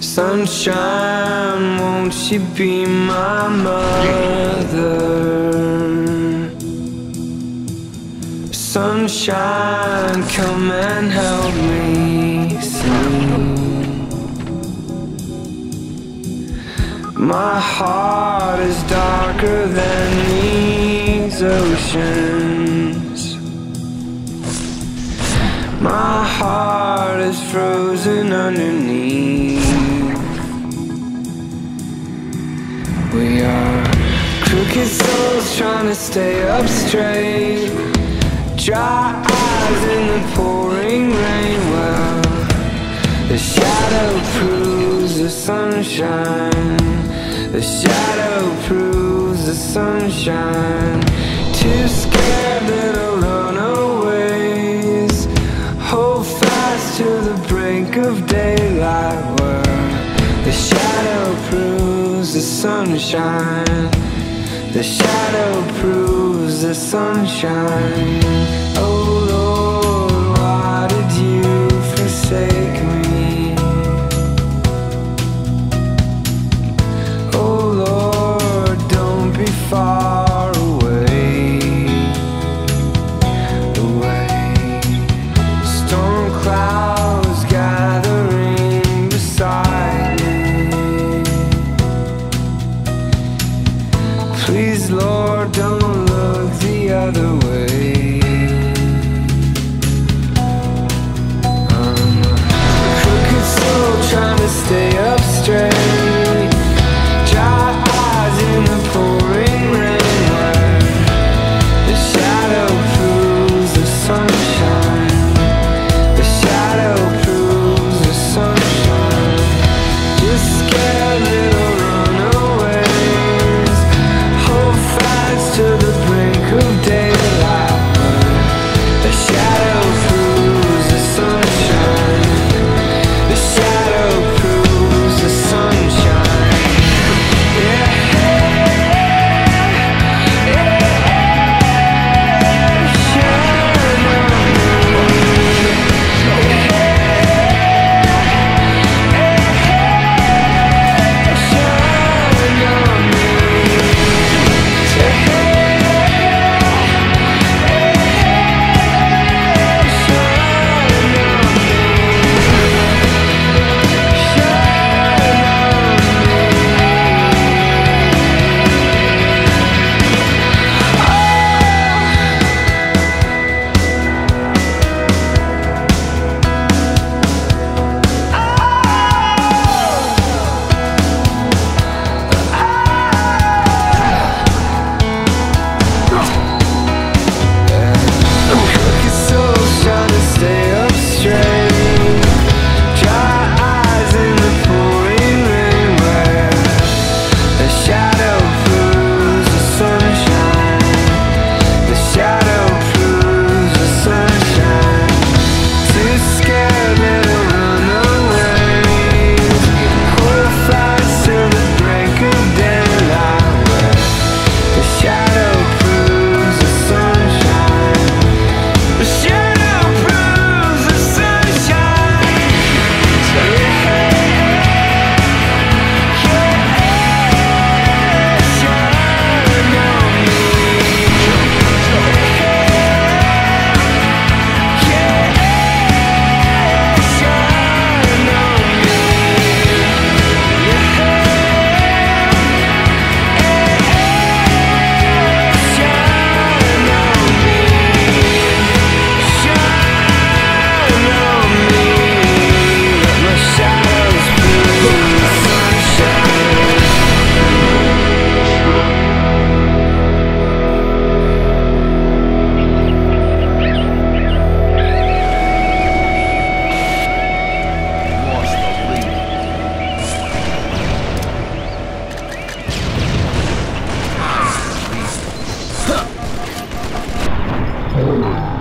Sunshine, won't you be my mother? Sunshine, come and help me sing. My heart is darker than these oceans. My heart is frozen underneath. Crooked souls trying to stay up straight. Dry eyes in the pouring rain. Well, the shadow proves the sunshine. The shadow proves the sunshine. Two scared little runaways. Hold fast to the brink of daylight. Where the shadow proves the sunshine. The shadow proves the sunshine. Oh up Oh!